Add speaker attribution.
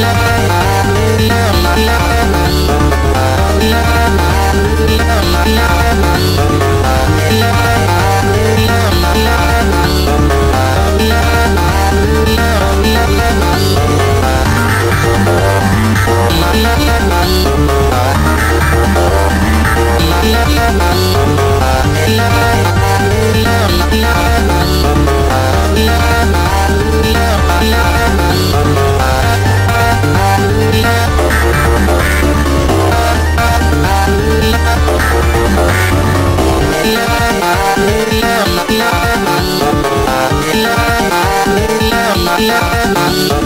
Speaker 1: love した